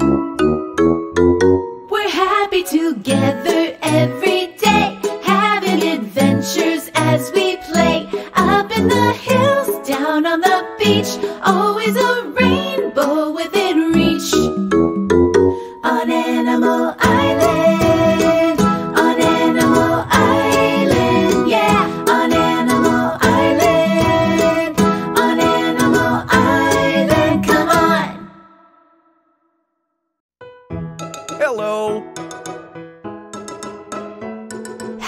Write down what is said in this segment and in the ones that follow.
you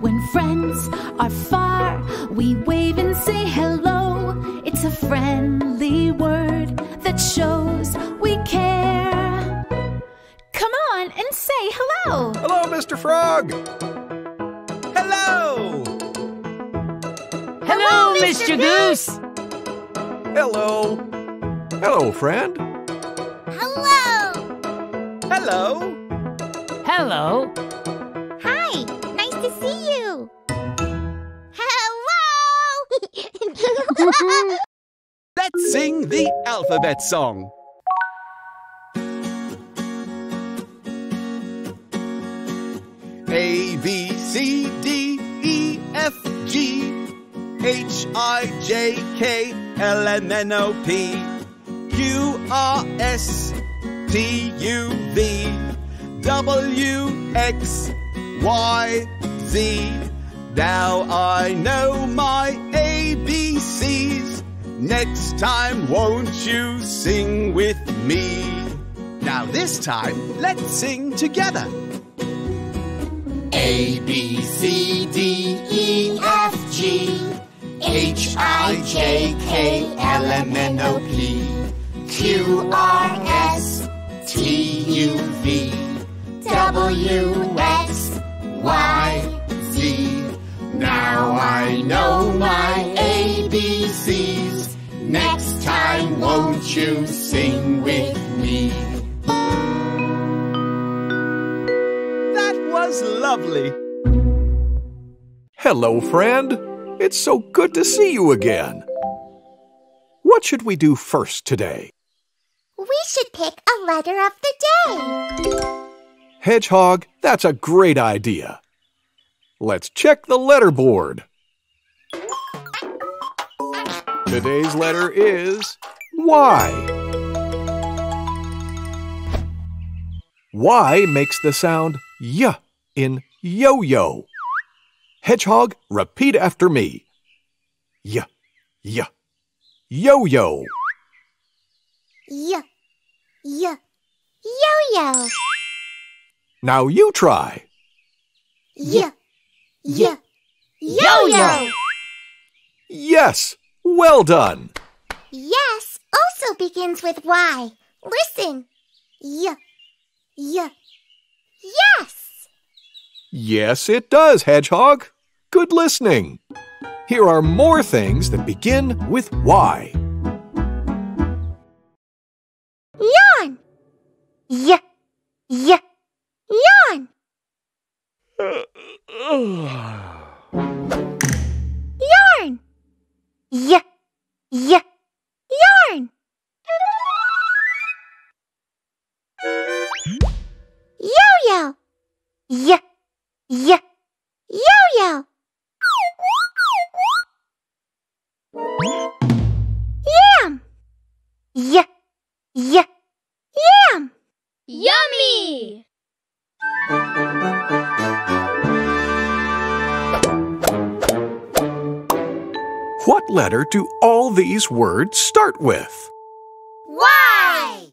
When friends are far, we wave and say hello. It's a friendly word that shows we care. Come on and say hello. Hello, Mr. Frog. Hello. Hello, Mr. Goose. Hello. Hello, friend. Hello. Hello. Hello. Let's sing the alphabet song. A B C D E F G H I J K L M N O P Q R S T U V W X Y Z. Now I know my ABCs. Next time, won't you sing with me? Now, this time, let's sing together. A B C D E F G H I J K L M N O P Q R S T U V W X Y know my ABCs. Next time, won't you sing with me? That was lovely. Hello, friend. It's so good to see you again. What should we do first today? we should pick a letter of the day. Hedgehog, that's a great idea. Let's check the letter board. Today's letter is Y. Y makes the sound Y in yo yo. Hedgehog, repeat after me. Y, y, yo yo. Y. Y. Yo-yo. Now you try. Y. Y. Yo-yo. Yes, well done. Yes also begins with Y. Listen. Y. Y. Yes. Yes, it does, Hedgehog. Good listening. Here are more things that begin with Y. Yawn. Y. Y. Yawn. Y. Y. Yarn. Yo-yo. Y. Y. Yo-yo. Yam. Y. Y. Yam. Yummy! Letter do all these words start with? Y.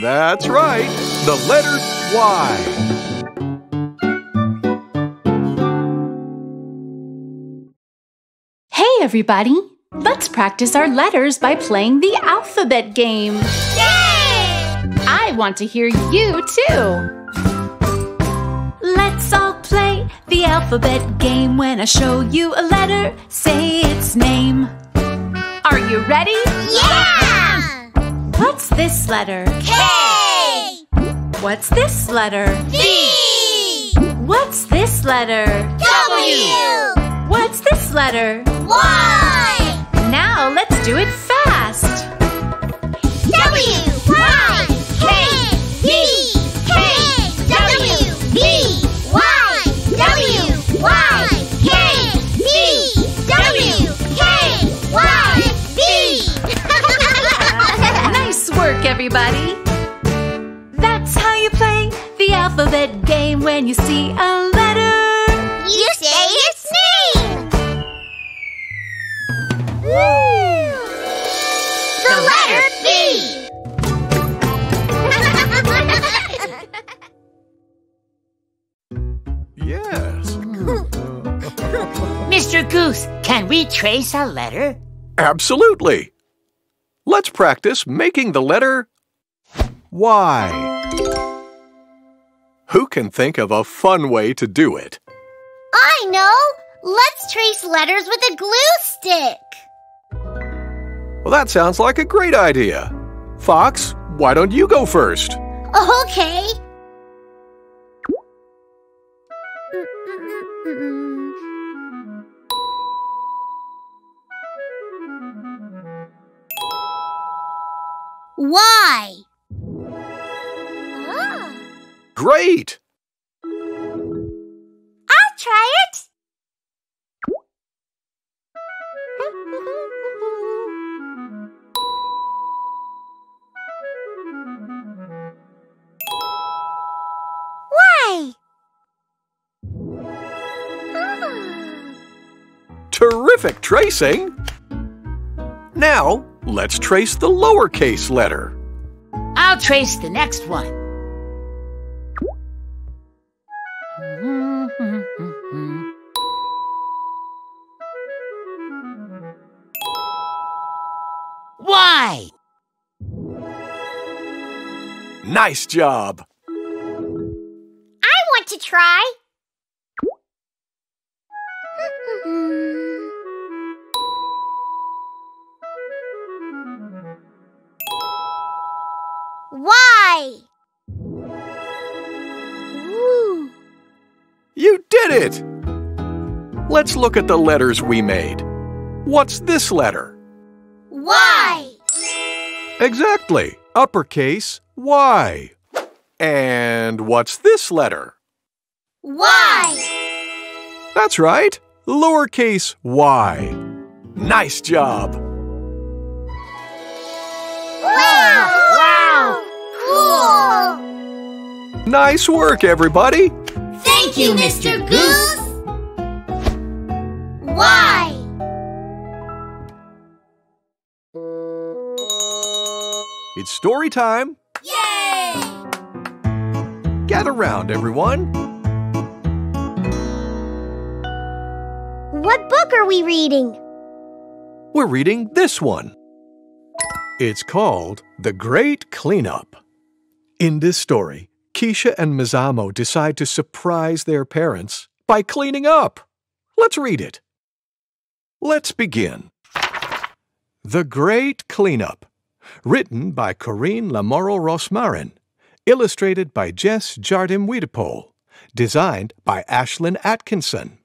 That's right, the letter Y. Hey, everybody! Let's practice our letters by playing the alphabet game. Yay! I want to hear you too. Let's all play the alphabet game. When I show you a letter, say its name. Are you ready? Yeah! What's this letter? K! What's this letter? V! What's this letter? W! What's this letter? Y! Now let's do it fast. W! When you see a letter. You say its name! Woo! The letter B! Yes. Mr. Goose, can we trace a letter? Absolutely. Let's practice making the letter Y. Who can think of a fun way to do it? I know! Let's trace letters with a glue stick! Well, that sounds like a great idea. Fox, why don't you go first? Okay. Why? Great! I'll try it. Why? Terrific tracing! Now, let's trace the lowercase letter. I'll trace the next one. Nice job! I want to try. Why? Ooh. You did it! Let's look at the letters we made. What's this letter? Why? Exactly. Uppercase Y. And what's this letter? Why? That's right. Lowercase y. Nice job. Wow! Wow! Cool! Nice work, everybody. Thank you, Mr. Goose! It's story time. Yay! Gather round, everyone. What book are we reading? We're reading this one. It's called The Great Cleanup. In this story, Keisha and Mizamo decide to surprise their parents by cleaning up. Let's read it. Let's begin. The Great Cleanup, written by Corinne Lamoro Rosmarin, illustrated by Jess Jardim Wiedepol, designed by Ashlyn Atkinson.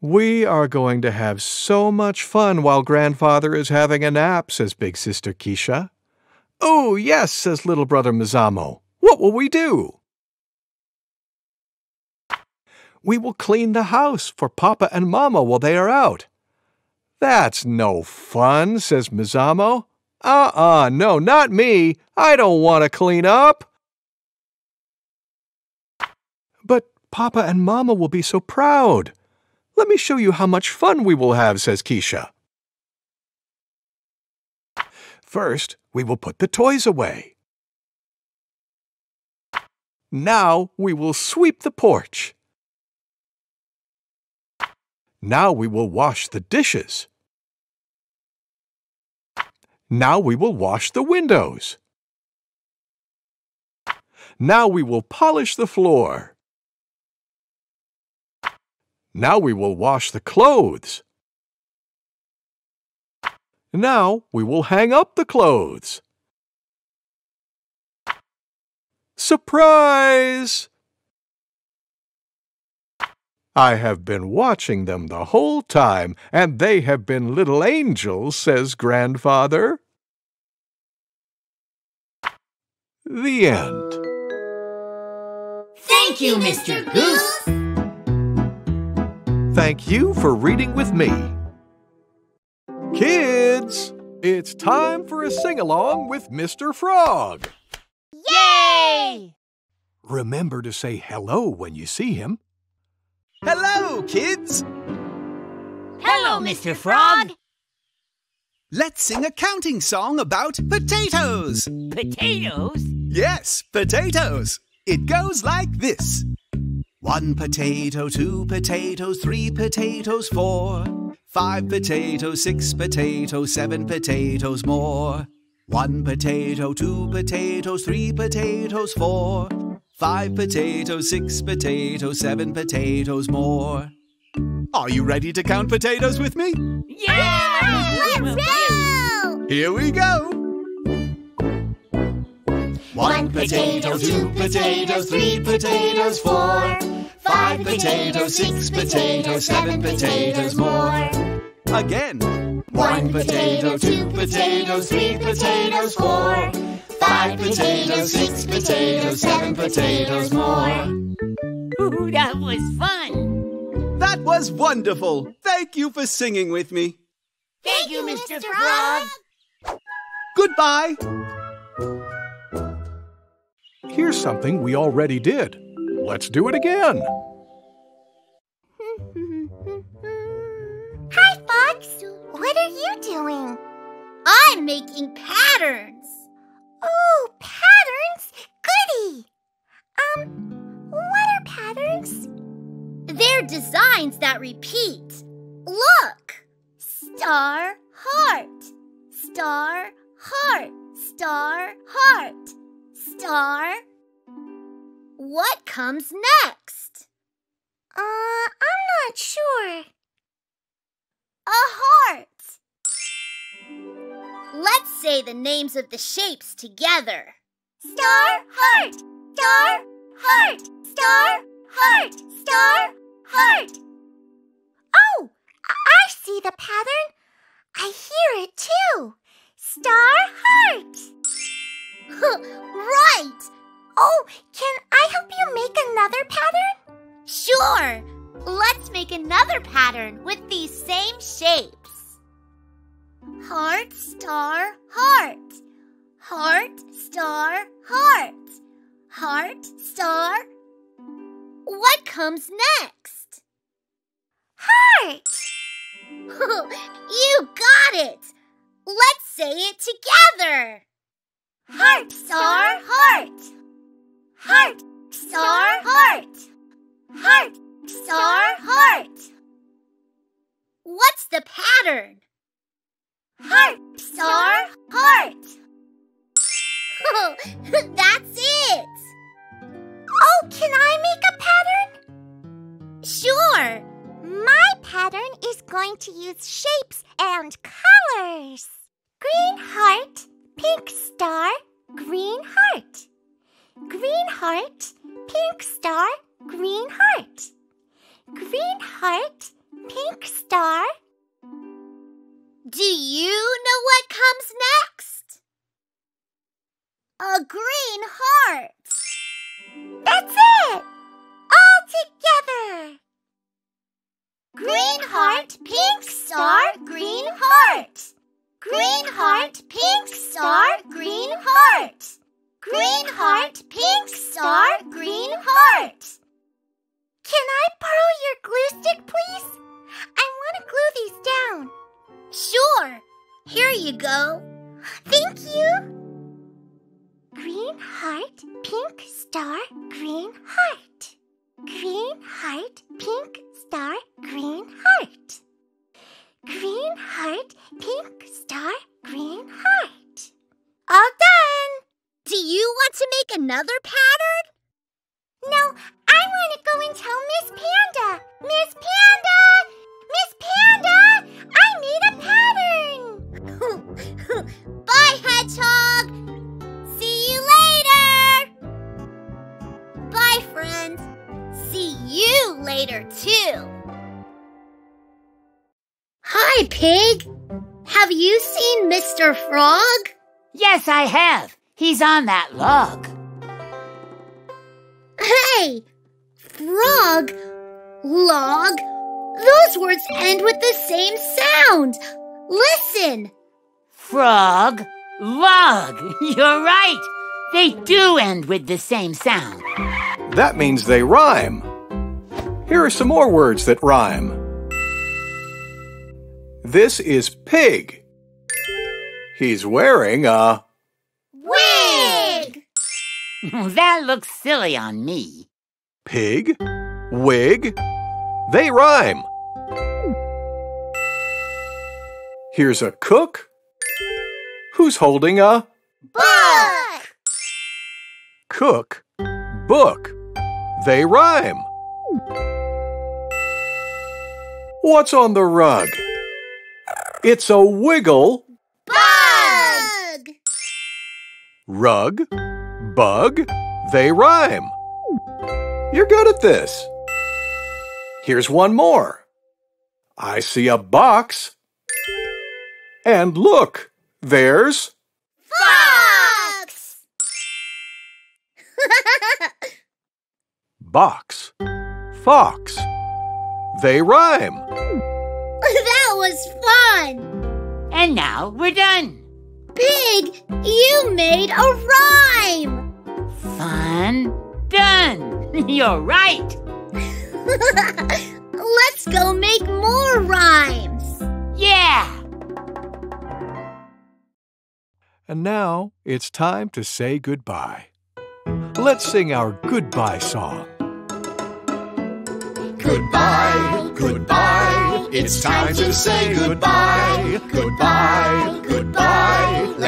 We are going to have so much fun while grandfather is having a nap, says big sister Keisha. Oh, yes, says little brother Mizamo. What will we do? We will clean the house for Papa and Mama while they are out. That's no fun, says Mizamo. Uh-uh, no, not me. I don't want to clean up. But Papa and Mama will be so proud. Let me show you how much fun we will have, says Keisha. First, we will put the toys away. Now we will sweep the porch. Now we will wash the dishes. Now we will wash the windows. Now we will polish the floor. Now we will wash the clothes. Now we will hang up the clothes. Surprise! I have been watching them the whole time, and they have been little angels, says Grandfather. The end. Thank you, Mr. Goose. Thank you for reading with me. Kids, it's time for a sing along with Mr. Frog. Yay! Remember to say hello when you see him. Hello, kids! Hello, Mr. Frog. Let's sing a counting song about potatoes. Potatoes? Yes, potatoes. It goes like this One potato, two potatoes, three potatoes, four. Five potatoes, six potatoes, seven potatoes more. One potato, two potatoes, three potatoes, four. Five potatoes, six potatoes, seven potatoes more. Are you ready to count potatoes with me? Yeah! Let's go! Here we go. One potato, two potatoes, three potatoes, four. Five potatoes, six potatoes, seven potatoes more. Again. One potato, two potatoes, three potatoes, four. Five potatoes, six potatoes, seven potatoes more. Ooh, that was fun. That was wonderful. Thank you for singing with me. Thank you, Mr. Frog. Goodbye. Here's something we already did. Let's do it again. Hi, Fox. What are you doing? I'm making patterns. Oh, patterns! Goody! Um, what are patterns? They're designs that repeat. Look! Star, heart. Star, heart. Star, heart. Star. What comes next? Uh, I'm not sure. A heart. Let's say the names of the shapes together. Star, heart, star, heart, star, heart, star, heart. Oh, I see the pattern. I hear it too. Star, heart. right! Oh, can I help you make another pattern? Sure! Let's make another pattern with these same shapes. Heart, star, heart. Heart, star, heart. Heart, star. What comes next? Heart. you got it! Let's say it together. Heart, star, heart. Heart, star, heart. Heart, star, heart. What's the pattern? Heart, star, heart. That's it. Oh, can I make a pattern? Sure. My pattern is going to use shapes and colors. Green heart, pink star, green heart. Green heart, pink star, green heart. Green heart, pink star. Do you know what comes next? A green heart. That's it! All together! Green heart, pink star, green heart. Green heart, pink star, green heart. Green heart, pink star, green heart. Can I borrow your glue stick, please? I want to glue these down. Sure. Here you go. Thank you. Green heart, pink star, green heart. Green heart, pink star, green heart. Green heart, pink star, green heart. All done. Do you want to make another pattern? No, I want Yes, I have. He's on that log. Hey! Frog, log, those words end with the same sound. Listen. Frog, log. You're right. They do end with the same sound. That means they rhyme. Here are some more words that rhyme. This is pig. He's wearing a. That looks silly on me. Pig, wig, they rhyme. Here's a cook who's holding a Book! cook, book. They rhyme. What's on the rug? It's a wiggle, Bug! rug, bug. They rhyme. You're good at this. Here's one more. I see a box. And look, there's Fox! box, fox. They rhyme. that was fun! And now we're done. Pig, you made a rhyme! Fun done. You're right. Let's go make more rhymes! Yeah. And now it's time to say goodbye. Let's sing our goodbye song. Goodbye, goodbye. It's time to say goodbye. Goodbye, goodbye.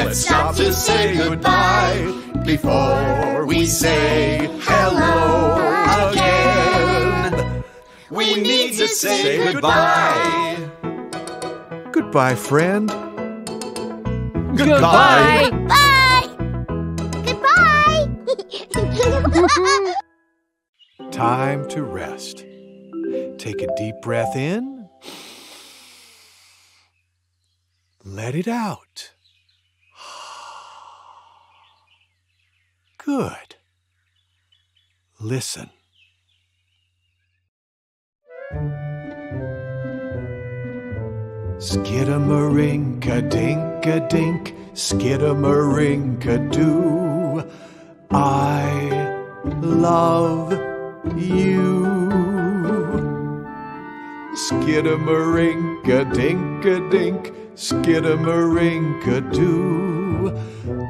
Let's stop to say goodbye before we say hello again. We need to say goodbye. Goodbye, friend. Goodbye. Bye! Goodbye! Time to rest. Take a deep breath in. Let it out. Good. Listen. Skidamarinka-dinka-dink, skidamarinka-doo. I love you. Skidamarinka-dinka-dink, skidamarinka-doo.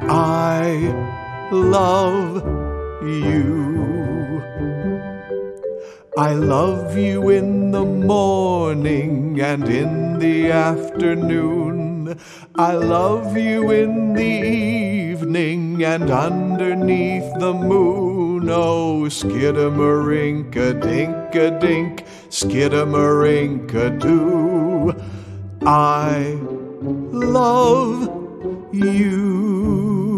I love you. I love you in the morning and in the afternoon. I love you in the evening and underneath the moon. Oh, skidamarinka-dinka-dink, skidamarinka-doo. I love you.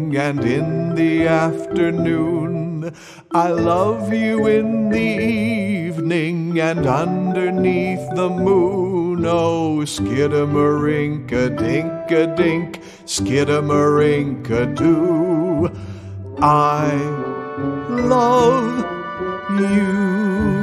Morning and in the afternoon. I love you in the evening and underneath the moon. Oh, skidamarinka-dinka-dink, skidamarinka-doo. I love you.